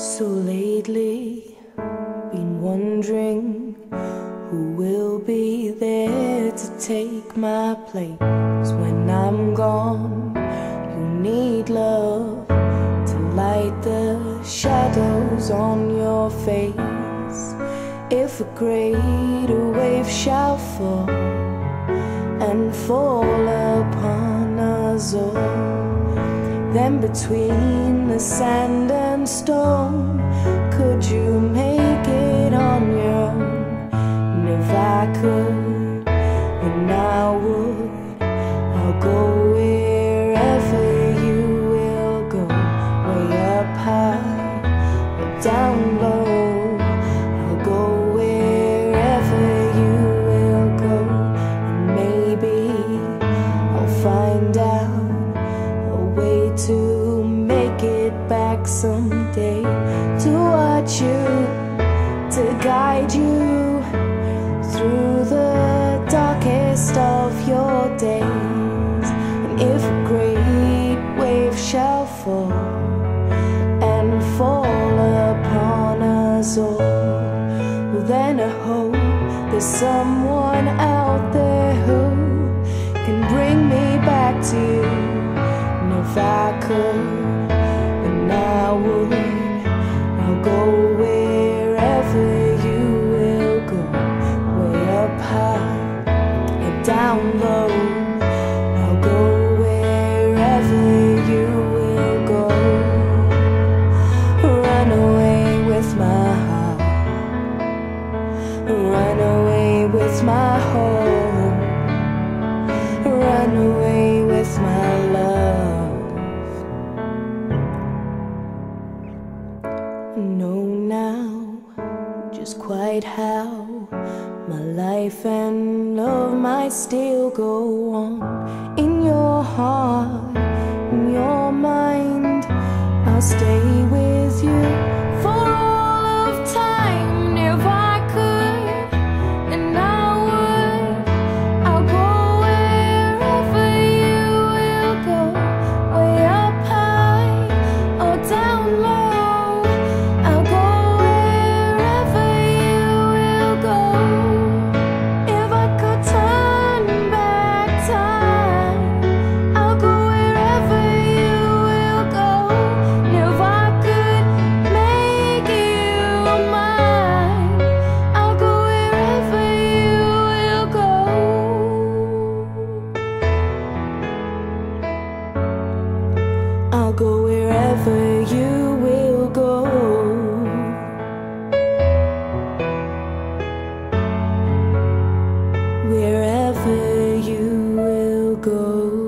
So lately, been wondering who will be there to take my place when I'm gone. You need love to light the shadows on your face. If a greater wave shall fall and fall upon. Then between the sand and stone, could you make it on your own? And if I could, then I would. I'll go wherever you will go, way up high or down low. To make it back someday. To watch you to guide you through the darkest of your days. And if a great wave shall fall and fall upon us all well then I hope there's someone out away with my love. know now just quite how my life and love might still go on in your heart, in your mind. I'll stay with you for I'll go wherever you will go. Wherever you will go.